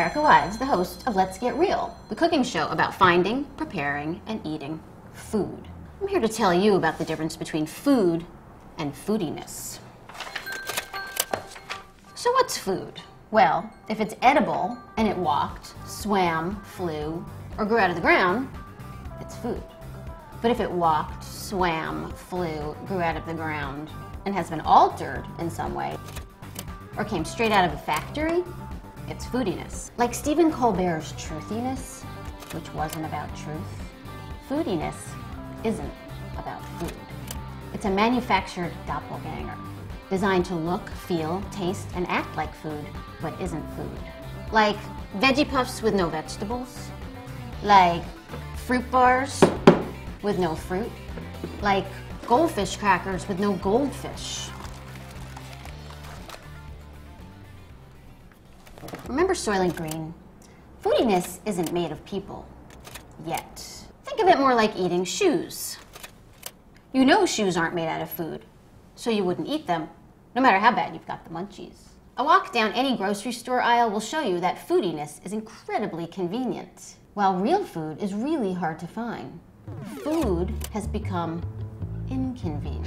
Erica Wides, the host of Let's Get Real, the cooking show about finding, preparing, and eating food. I'm here to tell you about the difference between food and foodiness. So, what's food? Well, if it's edible and it walked, swam, flew, or grew out of the ground, it's food. But if it walked, swam, flew, grew out of the ground, and has been altered in some way, or came straight out of a factory, it's foodiness. Like Stephen Colbert's truthiness, which wasn't about truth, foodiness isn't about food. It's a manufactured doppelganger, designed to look, feel, taste, and act like food, but isn't food. Like veggie puffs with no vegetables, like fruit bars with no fruit, like goldfish crackers with no goldfish. Remember Soylent Green? Foodiness isn't made of people. Yet. Think of it more like eating shoes. You know shoes aren't made out of food, so you wouldn't eat them, no matter how bad you've got the munchies. A walk down any grocery store aisle will show you that foodiness is incredibly convenient, while real food is really hard to find. Food has become inconvenient.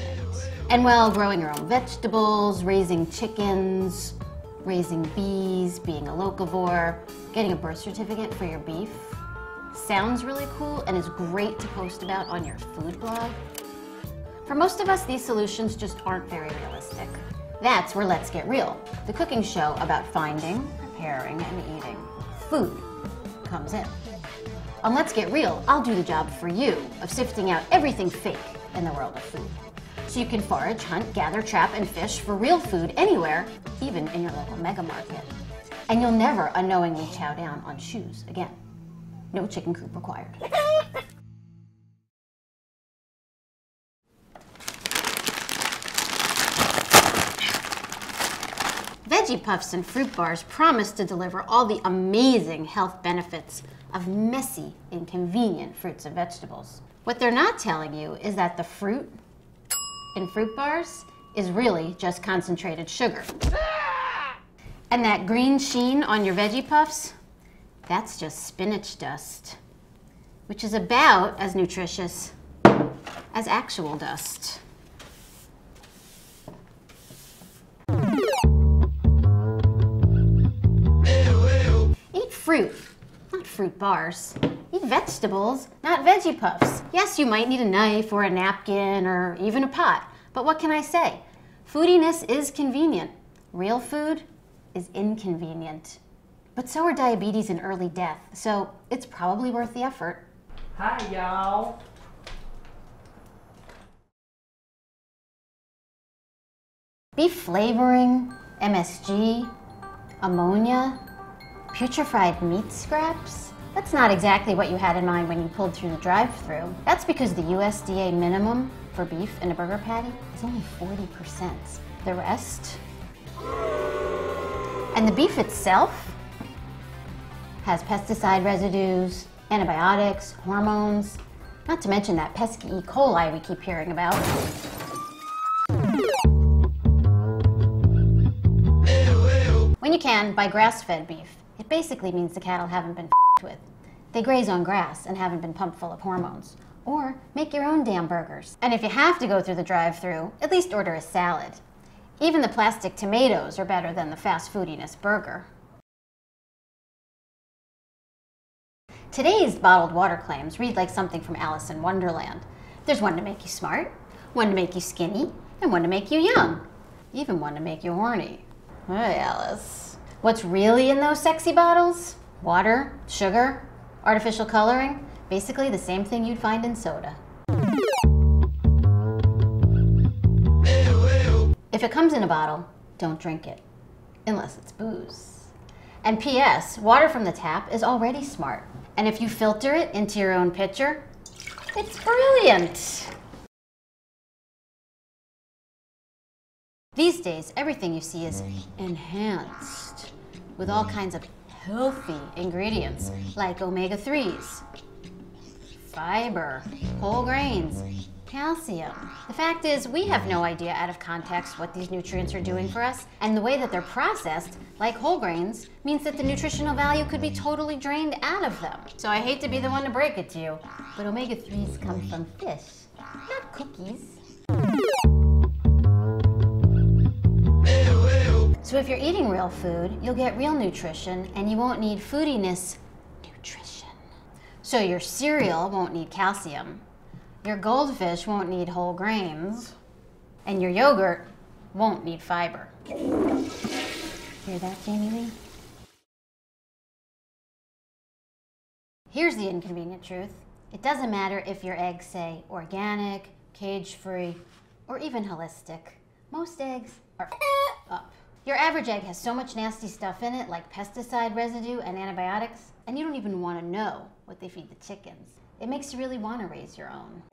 And while growing your own vegetables, raising chickens, raising bees, being a locavore, getting a birth certificate for your beef sounds really cool and is great to post about on your food blog. For most of us, these solutions just aren't very realistic. That's where Let's Get Real, the cooking show about finding, preparing, and eating food, comes in. On Let's Get Real, I'll do the job for you of sifting out everything fake in the world of food. So you can forage, hunt, gather, trap, and fish for real food anywhere, even in your local mega market. And you'll never unknowingly chow down on shoes again. No chicken coop required. Veggie Puffs and fruit bars promise to deliver all the amazing health benefits of messy, inconvenient fruits and vegetables. What they're not telling you is that the fruit in fruit bars is really just concentrated sugar. And that green sheen on your veggie puffs, that's just spinach dust, which is about as nutritious as actual dust. Eat fruit, not fruit bars. Vegetables, not veggie puffs. Yes, you might need a knife or a napkin or even a pot, but what can I say? Foodiness is convenient. Real food is inconvenient. But so are diabetes and early death, so it's probably worth the effort. Hi, y'all. Beef flavoring, MSG, ammonia, putrefied meat scraps? That's not exactly what you had in mind when you pulled through the drive through That's because the USDA minimum for beef in a burger patty is only 40%. The rest? And the beef itself has pesticide residues, antibiotics, hormones, not to mention that pesky E. coli we keep hearing about. When you can, buy grass-fed beef. It basically means the cattle haven't been with. They graze on grass and haven't been pumped full of hormones. Or make your own damn burgers. And if you have to go through the drive-through, at least order a salad. Even the plastic tomatoes are better than the fast foodiness burger. Today's bottled water claims read like something from Alice in Wonderland. There's one to make you smart, one to make you skinny, and one to make you young. Even one to make you horny. Hey, Alice. What's really in those sexy bottles? Water, sugar, artificial coloring, basically the same thing you'd find in soda. If it comes in a bottle, don't drink it, unless it's booze. And P.S., water from the tap is already smart. And if you filter it into your own pitcher, it's brilliant. These days, everything you see is enhanced with all kinds of healthy ingredients like omega 3s, fiber, whole grains, calcium. The fact is, we have no idea out of context what these nutrients are doing for us, and the way that they're processed, like whole grains, means that the nutritional value could be totally drained out of them. So I hate to be the one to break it to you, but omega 3s come from fish, not cookies. So if you're eating real food, you'll get real nutrition and you won't need foodiness nutrition. So your cereal won't need calcium, your goldfish won't need whole grains, and your yogurt won't need fiber. Hear that, Jamie Lee? Here's the inconvenient truth. It doesn't matter if your eggs say organic, cage-free, or even holistic. Most eggs are. Your average egg has so much nasty stuff in it, like pesticide residue and antibiotics, and you don't even want to know what they feed the chickens. It makes you really want to raise your own.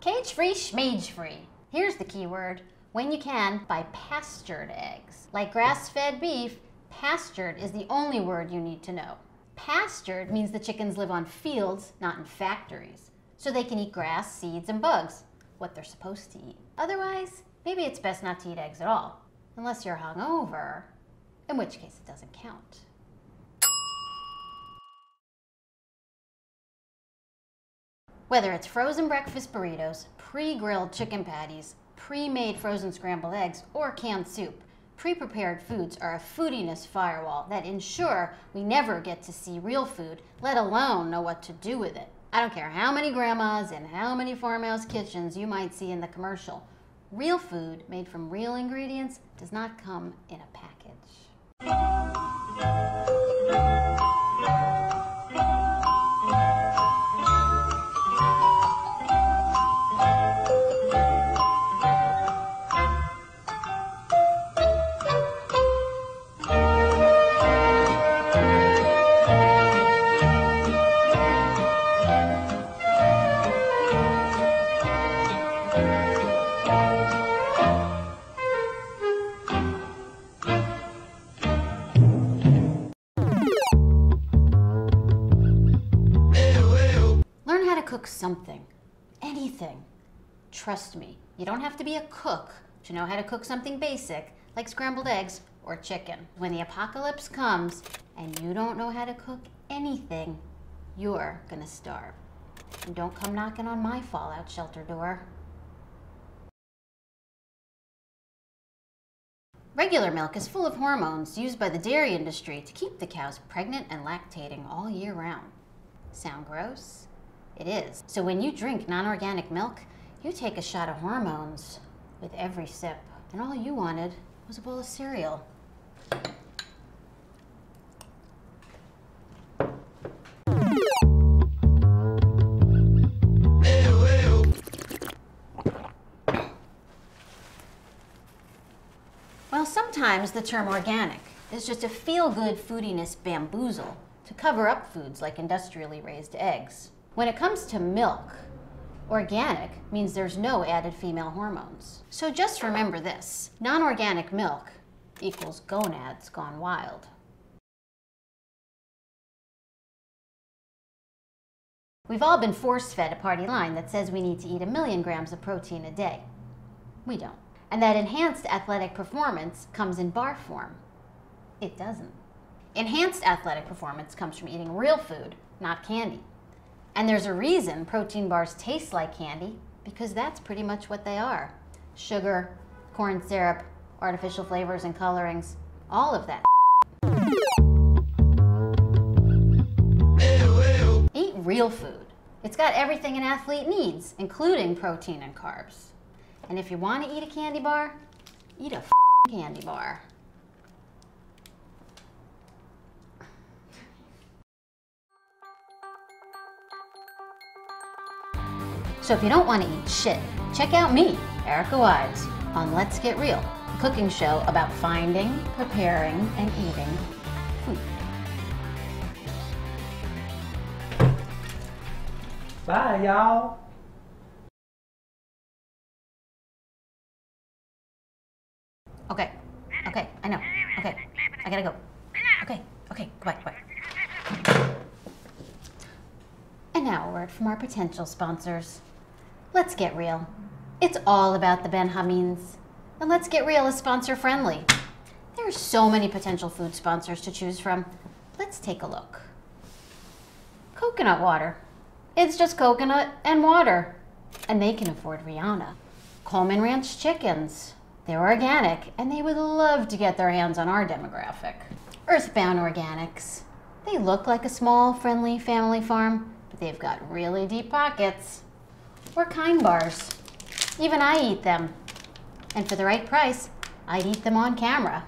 Cage free, schmage free. Here's the key word. When you can, buy pastured eggs. Like grass fed beef, pastured is the only word you need to know. Pastured means the chickens live on fields, not in factories, so they can eat grass, seeds, and bugs what they're supposed to eat. Otherwise, maybe it's best not to eat eggs at all, unless you're hungover, in which case it doesn't count. Whether it's frozen breakfast burritos, pre-grilled chicken patties, pre-made frozen scrambled eggs, or canned soup, pre-prepared foods are a foodiness firewall that ensure we never get to see real food, let alone know what to do with it. I don't care how many grandmas and how many farmhouse kitchens you might see in the commercial. Real food made from real ingredients does not come in a package. Cook something, anything. Trust me, you don't have to be a cook to know how to cook something basic like scrambled eggs or chicken. When the apocalypse comes and you don't know how to cook anything, you're gonna starve. And don't come knocking on my fallout shelter door. Regular milk is full of hormones used by the dairy industry to keep the cows pregnant and lactating all year round. Sound gross? It is. So when you drink non organic milk, you take a shot of hormones with every sip. And all you wanted was a bowl of cereal. Well, sometimes the term organic is just a feel good foodiness bamboozle to cover up foods like industrially raised eggs. When it comes to milk, organic means there's no added female hormones. So just remember this non organic milk equals gonads gone wild. We've all been force fed a party line that says we need to eat a million grams of protein a day. We don't. And that enhanced athletic performance comes in bar form. It doesn't. Enhanced athletic performance comes from eating real food, not candy. And there's a reason protein bars taste like candy, because that's pretty much what they are sugar, corn syrup, artificial flavors and colorings, all of that. Eat real food. It's got everything an athlete needs, including protein and carbs. And if you want to eat a candy bar, eat a candy bar. So if you don't want to eat shit, check out me, Erica Wides, on Let's Get Real, a cooking show about finding, preparing, and eating food. Bye, y'all. Okay, okay, I know. Okay, I gotta go. Okay, okay, goodbye, goodbye. And now a word from our potential sponsors. Let's get real. It's all about the Benjamins. And Let's Get Real is sponsor friendly. There are so many potential food sponsors to choose from. Let's take a look. Coconut water. It's just coconut and water. And they can afford Rihanna. Coleman Ranch chickens. They're organic and they would love to get their hands on our demographic. Earthbound Organics. They look like a small, friendly family farm, but they've got really deep pockets. Or Kind Bars. Even I eat them. And for the right price, I'd eat them on camera.